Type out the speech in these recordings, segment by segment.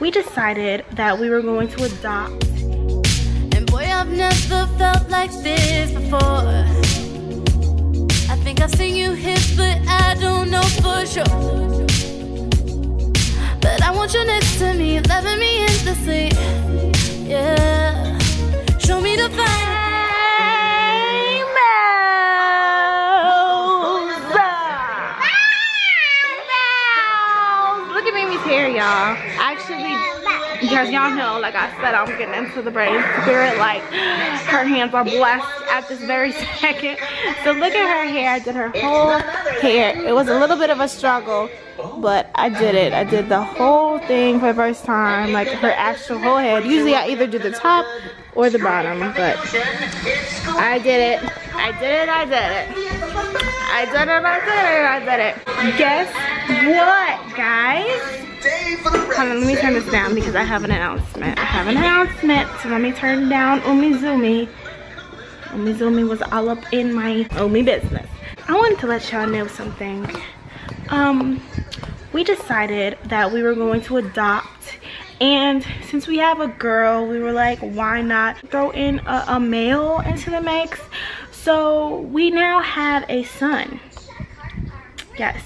we decided that we were going to adopt. And boy, I've never felt like this before. I think I've seen you but I don't know for sure. But I want you next to me, loving me endlessly. Yeah. Show me the fire. Because y'all know, like I said, I'm getting into the brain spirit. Like, her hands are blessed at this very second. So look at her hair. I did her whole hair. It was a little bit of a struggle, but I did it. I did the whole thing for the first time, like her actual whole head. Usually I either do the top or the bottom, but I did it. I did it. I did it. I did it. I did it. I did it. Guess what, guys? Hold on, let me turn this down because I have an announcement. I have an announcement, so let me turn down Umizoomi. Umizoomi was all up in my Umi business. I wanted to let y'all know something. Um, we decided that we were going to adopt and since we have a girl we were like why not throw in a, a male into the mix so we now have a son yes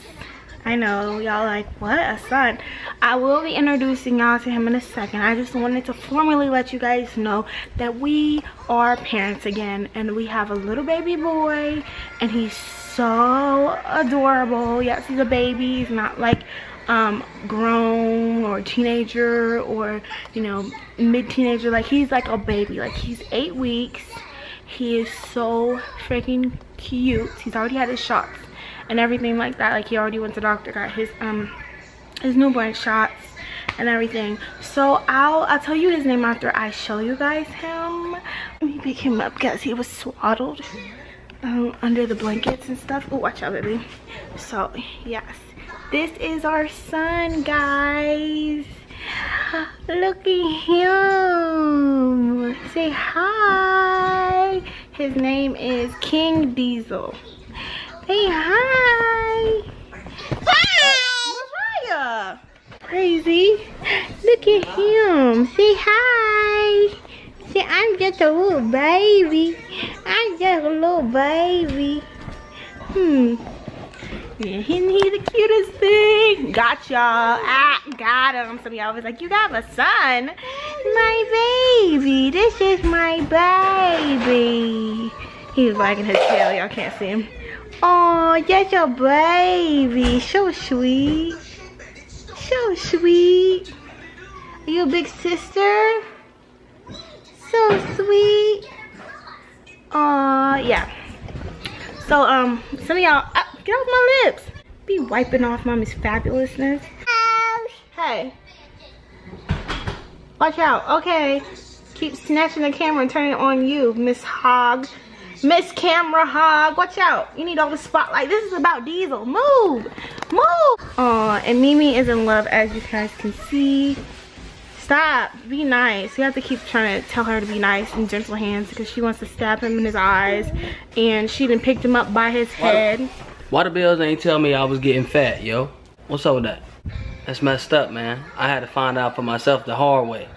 I know y'all like what a son. I will be introducing y'all to him in a second. I just wanted to formally let you guys know that we are parents again and we have a little baby boy and he's so adorable. Yes he's a baby. He's not like um grown or teenager or you know mid-teenager. Like he's like a baby. Like he's eight weeks. He is so freaking cute. He's already had his shots and everything like that. Like he already went to doctor got his um his newborn shots and everything. So i'll i'll tell you his name after i show you guys him. Let me pick him up because he was swaddled um, under the blankets and stuff. Oh watch out baby. So yes. This is our son guys. Look at him. Say hi. His name is king diesel say hi hi crazy look at him say hi say i'm just a little baby i'm just a little baby hmm yeah, isn't he the cutest thing? Got y'all. I got him. Some of y'all was like, you got a son. My baby. This is my baby. He's wagging his tail. Y'all can't see him. Oh, that's your baby. So sweet. So sweet. Are you a big sister? So sweet. Aw, yeah. So, um, some of y'all, uh, get off my lips. Be wiping off mommy's fabulousness. Hey. Watch out. Okay. Keep snatching the camera and turning it on you, Miss Hog. Miss Camera Hog. Watch out. You need all the spotlight. This is about Diesel. Move. Move. Aw, and Mimi is in love, as you guys can see. Stop. Be nice. You have to keep trying to tell her to be nice and gentle hands because she wants to stab him in his eyes. And she done picked him up by his head. Why the bills ain't tell me I was getting fat, yo? What's up with that? That's messed up, man. I had to find out for myself the hard way.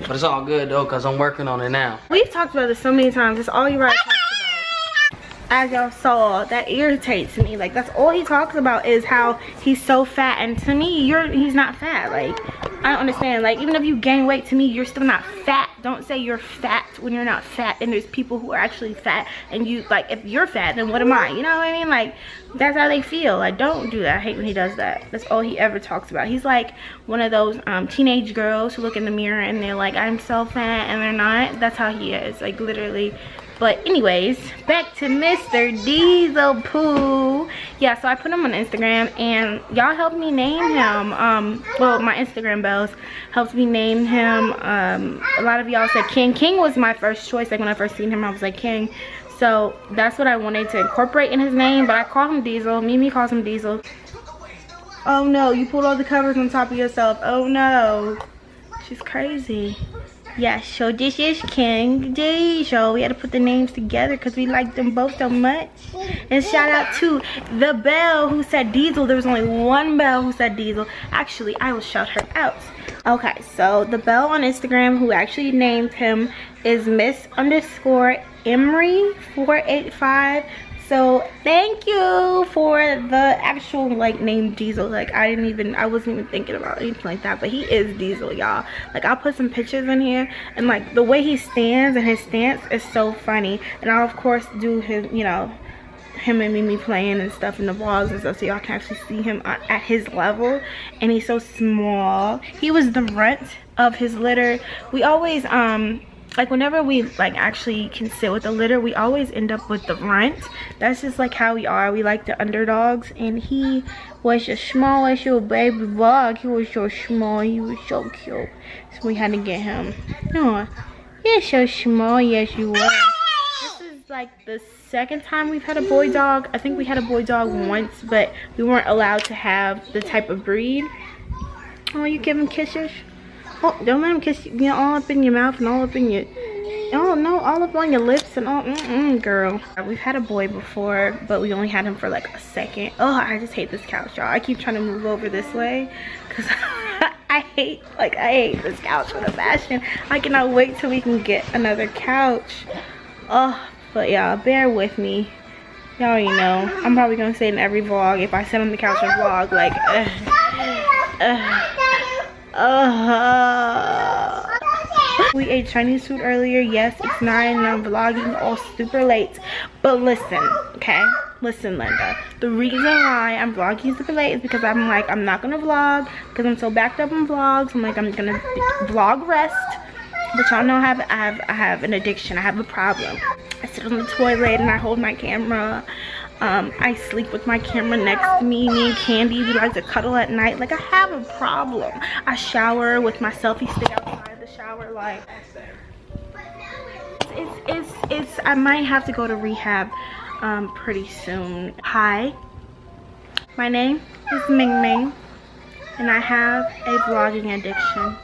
But it's all good though, cause I'm working on it now. We've talked about this so many times. It's all you right. As y'all saw, that irritates me. Like that's all he talks about is how he's so fat. And to me, you're he's not fat. Like I don't understand. Like even if you gain weight, to me, you're still not fat. Don't say you're fat when you're not fat. And there's people who are actually fat. And you like if you're fat, then what am I? You know what I mean? Like that's how they feel. Like don't do that. I hate when he does that. That's all he ever talks about. He's like one of those um, teenage girls who look in the mirror and they're like, I'm so fat, and they're not. That's how he is. Like literally. But anyways, back to Mr. Diesel Pooh. Yeah, so I put him on Instagram and y'all helped me name him. Um, well, my Instagram bells helped me name him. Um, a lot of y'all said King. King was my first choice. Like when I first seen him, I was like King. So that's what I wanted to incorporate in his name, but I call him Diesel. Mimi calls him Diesel. Oh no, you pulled all the covers on top of yourself. Oh no. She's crazy. Yeah, so this is King Diesel. We had to put the names together because we like them both so much. And shout out to the Belle who said Diesel. There was only one Belle who said Diesel. Actually, I will shout her out. Okay, so the Belle on Instagram who actually named him is Miss underscore Emery 485 so thank you for the actual like name diesel. Like i didn't even i wasn't even thinking about anything like that but he is diesel y'all. Like i'll put some pictures in here and like the way he stands and his stance is so funny. And i'll of course do his you know him and Mimi playing and stuff in the vlogs and stuff so y'all can actually see him at his level. And he's so small. He was the runt of his litter. We always um like whenever we like actually can sit with the litter we always end up with the runt. That's just like how we are. We like the underdogs. And he was a small little baby bug. He was so small. He was so cute. So we had to get him. Oh you're so small yes you were. This is like the second time we've had a boy dog. I think we had a boy dog once but we weren't allowed to have the type of breed. Oh you give him kisses Oh, don't let him kiss you, know, all up in your mouth and all up in your, oh no, all up on your lips and all, mm -mm, girl. We've had a boy before, but we only had him for like a second. Oh, I just hate this couch, y'all. I keep trying to move over this way because I hate, like, I hate this couch with a passion. I cannot wait till we can get another couch. Oh, but y'all, bear with me. Y'all already know. I'm probably gonna say in every vlog, if I sit on the couch and vlog, like, uh. We ate Chinese food earlier. Yes, it's 9 and I'm vlogging all super late. But listen, okay? Listen, Linda. The reason why I'm vlogging super late is because I'm like, I'm not going to vlog because I'm so backed up on vlogs. I'm like, I'm going to vlog rest. But y'all know I have, I have, I have an addiction. I have a problem. I sit on the toilet and I hold my camera um, I sleep with my camera next to me. Me and Candy, we like to cuddle at night. Like, I have a problem. I shower with my selfie stick outside the shower. Like, it's, it's, it's, I might have to go to rehab um, pretty soon. Hi, my name is Ming Ming, and I have a vlogging addiction.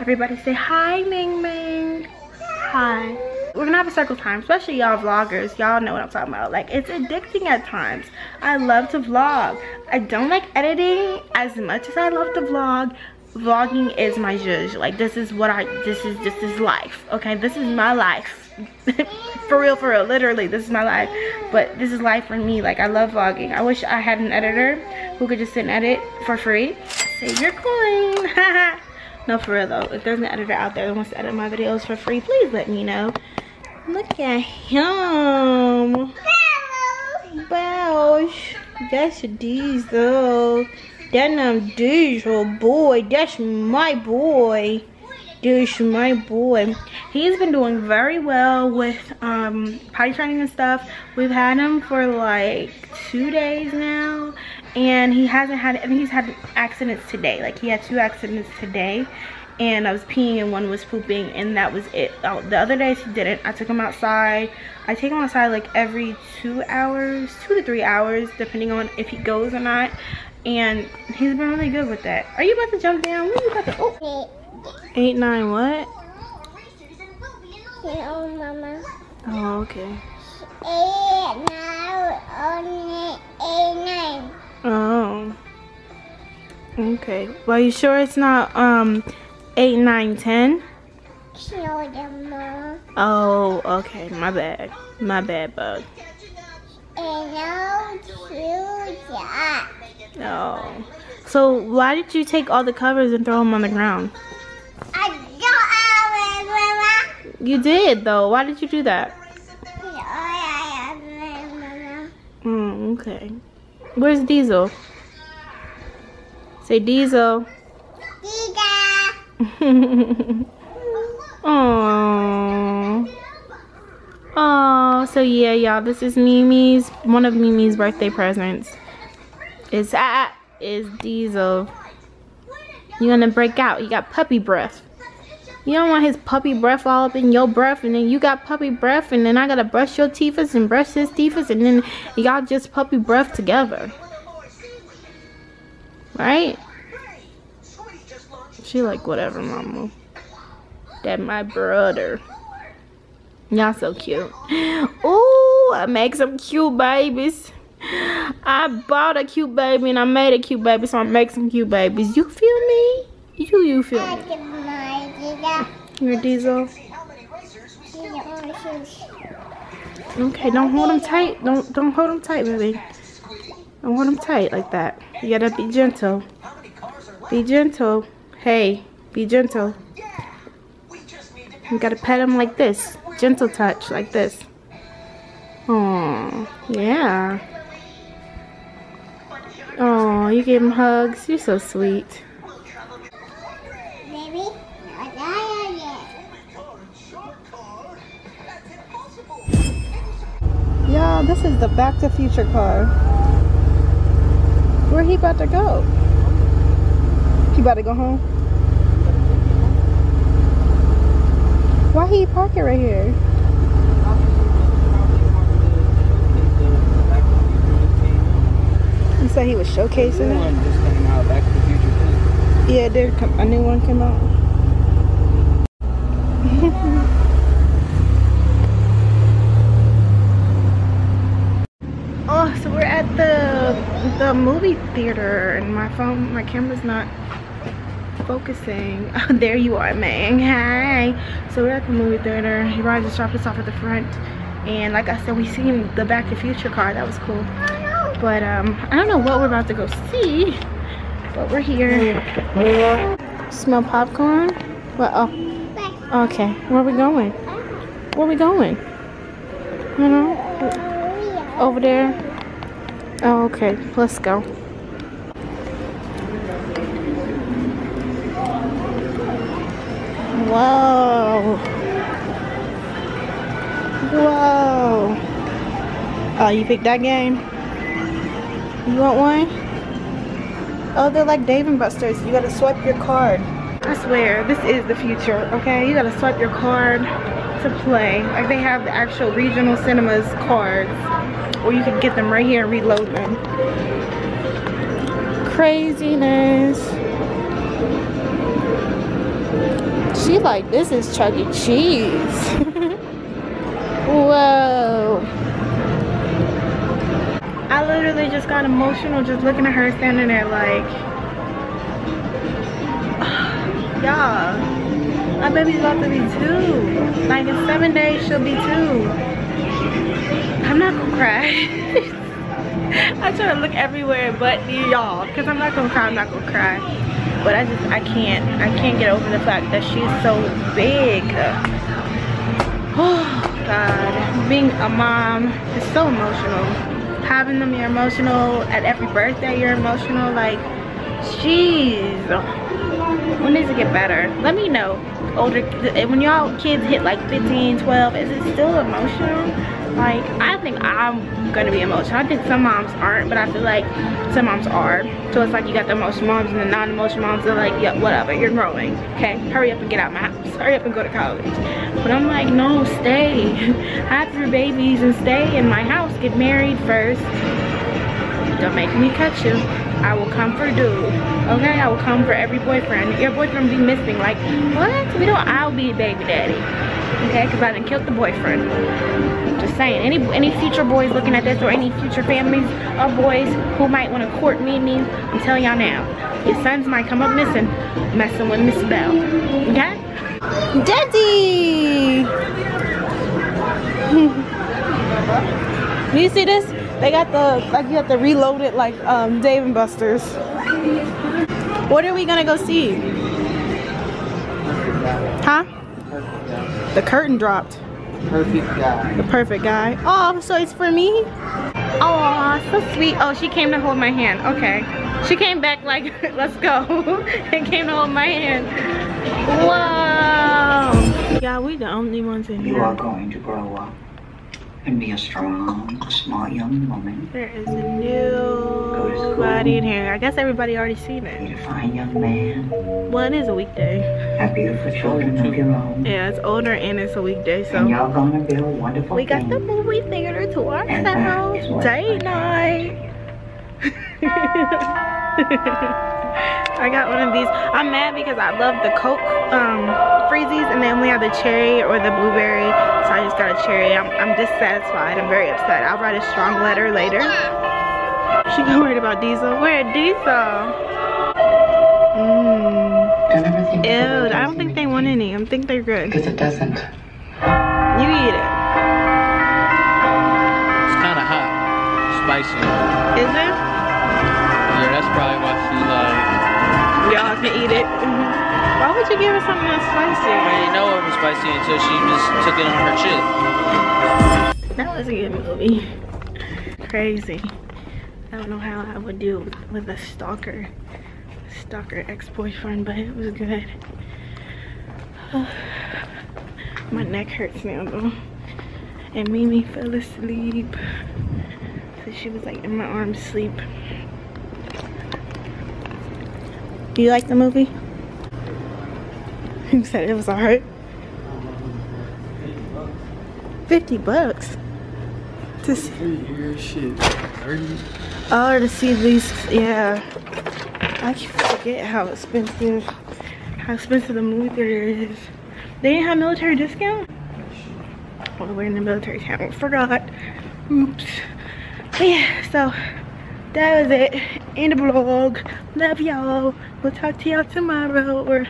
Everybody say hi, Ming Ming. Hi we're gonna have a circle time especially y'all vloggers. Y'all know what i'm talking about. Like it's addicting at times. I love to vlog. I don't like editing as much as i love to vlog. Vlogging is my judge like this is what i this is this is life okay? This is my life. For real for real. Literally this is my life. But this is life for me. Like i love vlogging. I wish i had an editor who could just sit and edit for free. Save your coin. No for real though. If there's an editor out there that wants to edit my videos for free please let me know Look at him. Bells. That's diesel. That name diesel boy. That's my boy. That's my boy. He's been doing very well with um, potty training and stuff. We've had him for like two days now. And he hasn't had, I think he's had accidents today. Like he had two accidents today and I was peeing and one was pooping and that was it. Oh, the other days he didn't. I took him outside. I take him outside like every two hours, two to three hours, depending on if he goes or not. And he's been really good with that. Are you about to jump down? What are you about to, oh. Eight, nine, what? Oh, mama. Oh, okay. Eight, nine, eight, nine. Oh. Okay. Well, you sure it's not, um, 8, 9, 10? Oh, okay. My bad. My bad, bug. Oh. So why did you take all the covers and throw them on the ground? I don't You did, though. Why did you do that? Hmm. okay. Where's Diesel? Say Diesel. Oh, so yeah, y'all, this is Mimi's, one of Mimi's birthday presents. It's at, is Diesel. You're gonna break out. You got puppy breath. You don't want his puppy breath all up in your breath and then you got puppy breath and then I gotta brush your teeth and brush his teeth and then y'all just puppy breath together. Right? She like, whatever, mama. That my brother. Y'all so cute. Ooh, I make some cute babies. I bought a cute baby and I made a cute baby, so I make some cute babies. You feel me? You you feel me? Your diesel. Okay, don't hold them tight. Don't don't hold them tight, baby. Don't hold them tight like that. You gotta be gentle. Be gentle. Hey, be gentle. You gotta pet him like this. Gentle touch, like this. Oh, yeah. Oh, you give him hugs. You're so sweet. Baby, I got it. Y'all, this is the Back to Future car. Where he about to go? He about to go home? Why he park it right here? You said he was showcasing it? Yeah, there a new one came out. oh, so we're at the the movie theater, and my phone, my camera's not focusing. Oh, there you are, Mang. Hi. So we're at the movie theater. He probably just dropped us off at the front, and like I said, we seen the Back to Future car. That was cool. But um, I don't know what we're about to go see, but we're here. Smell popcorn? Well, oh, okay. Where are we going? Where we going? You know, over there. Oh, okay. Let's go. Whoa. Whoa. Oh, you picked that game? You want one? Oh, they're like Dave and Buster's. You gotta swipe your card. I swear, this is the future, okay? You gotta swipe your card to play. Like they have the actual regional cinemas cards. Or you can get them right here and reload them. Craziness. She like, this is Chuck E. Cheese. Whoa. I literally just got emotional just looking at her standing there like, y'all, my baby's about to be two. Like in seven days she'll be two. I'm not gonna cry. I try to look everywhere but y'all because I'm not gonna cry, I'm not gonna cry. But I just, I can't, I can't get over the fact that she's so big. Oh God, being a mom is so emotional. Having them you're emotional. At every birthday you're emotional. Like jeez. When does it get better? Let me know. Older when y'all kids hit like 15 12 is it still emotional like i think i'm gonna be emotional. I think some moms aren't but i feel like some moms are. So it's like you got the emotional moms and the non-emotional moms are like yeah whatever you're growing okay? Hurry up and get out my house. Hurry up and go to college. But i'm like no stay. Have your babies and stay in my house. Get married first. Don't make me cut you i will come for dude. Okay i will come for every boyfriend. Your boyfriend be missing like what? We don't i'll be baby daddy. Okay because i didn't kill the boyfriend. Just saying. Any any future boys looking at this or any future families of boys who might want to court Mimi i'm telling y'all now your sons might come up missing messing with miss bell okay? Daddy! Do you see this they got the like you have to reload it like um dave and buster's what are we gonna go see huh the curtain dropped Perfect guy. the perfect guy. Oh, so it's for me? Oh, so sweet. Oh, she came to hold my hand. Okay. She came back like, let's go. and came to hold my hand. Whoa. Yeah, we the only ones in here. You are going to grow up and be a strong, smart young woman. There is a new body in here. I guess everybody already seen it. Meet a fine young man. Well, it is a weekday. Have beautiful children of your own. Yeah, it's older and it's a weekday, so. And y'all gonna build wonderful We got the movie theater to And ourselves. Date night. I got one of these. I'm mad because I love the Coke um, freezies and they only have the cherry or the blueberry. So I just got a cherry. I'm, I'm dissatisfied. I'm very upset. I'll write a strong letter later. She got worried about Diesel. Where Diesel? Mmm. Don't ever think Ew, I don't think they want any. I think they're good. Because it doesn't. You eat it. It's kind of hot, spicy. Is it? Yeah, that's probably why she like. Y'all can eat it. Mm-hmm. Why would you give her something that's I spicy? didn't know it was spicy until she just took it on her chin. That was a good movie. Crazy. I don't know how I would deal with, with a stalker, stalker ex-boyfriend, but it was good. My neck hurts now though. And Mimi fell asleep. So she was like in my arms asleep. Do you like the movie? You said it was alright. 50 bucks. To see, shit. 30. oh, to see these, yeah. I forget how expensive, how expensive the movie theater is. They didn't have military discount? Well, we're in the military town. Forgot. Oops. But yeah, so that was it. In the vlog. Love y'all. We'll talk to y'all tomorrow or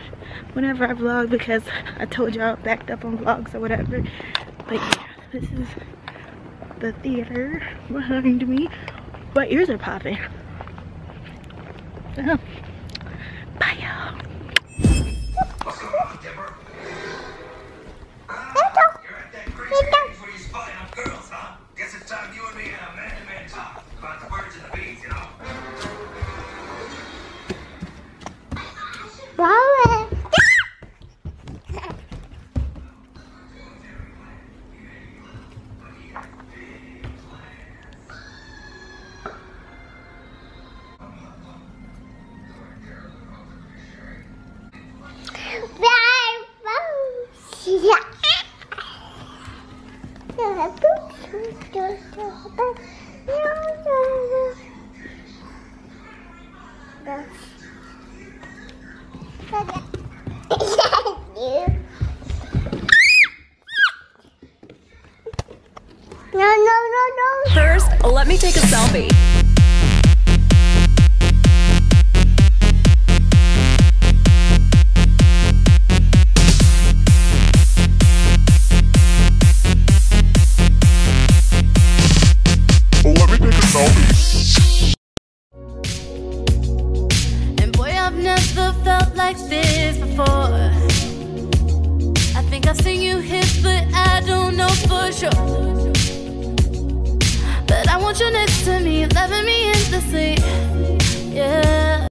whenever I vlog because I told y'all backed up on vlogs or whatever. But yeah, this is the theater behind me. My ears are popping. Oh. Bye y'all. Me